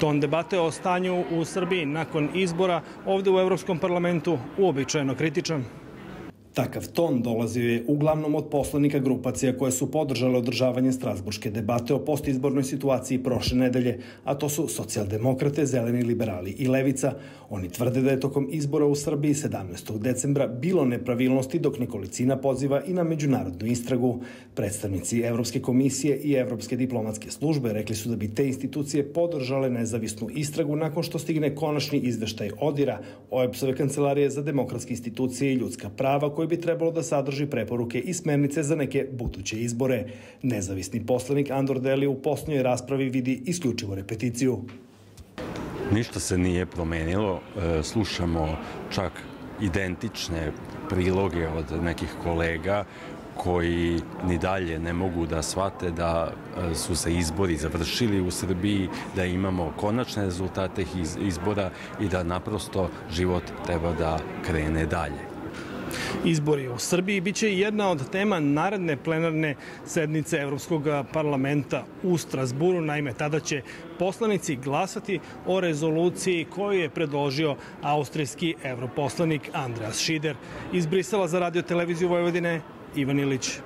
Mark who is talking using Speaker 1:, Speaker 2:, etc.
Speaker 1: Ton debate o stanju u Srbiji nakon izbora ovde u Evropskom parlamentu uobičajeno kritičan.
Speaker 2: Takav ton dolazio je uglavnom od poslanika grupacija koje su podržale održavanje Strasburške debate o postizbornoj situaciji prošle nedelje, a to su socijaldemokrate, zeleni liberali i levica. Oni tvrde da je tokom izbora u Srbiji 17. decembra bilo nepravilnosti dok nekolicina poziva i na međunarodnu istragu. Predstavnici Evropske komisije i Evropske diplomatske službe rekli su da bi te institucije podržale nezavisnu istragu nakon što stigne konačni izveštaj Odira, OEPS-ove kancelarije za demokratske institucije i ljudska prava koji bi trebalo da sadrži preporuke i smernice za neke buduće izbore. Nezavisni poslanik Andor Deli u posljednjoj raspravi vidi isključivo repeticiju.
Speaker 3: Ništa se nije promenilo, e, slušamo čak identične priloge od nekih kolega koji ni dalje ne mogu da shvate da e, su se izbori završili u Srbiji, da imamo konačne rezultate izbora i da naprosto život treba da krene dalje.
Speaker 1: Izbori u Srbiji biće jedna od tema naredne plenarne sednice Evropskog parlamenta u Strasburu. Naime, tada će poslanici glasati o rezoluciji koju je predložio austrijski evroposlanik Andreas Schider. Iz Brisela za radio televiziju Vojvodine, Ivan Ilić.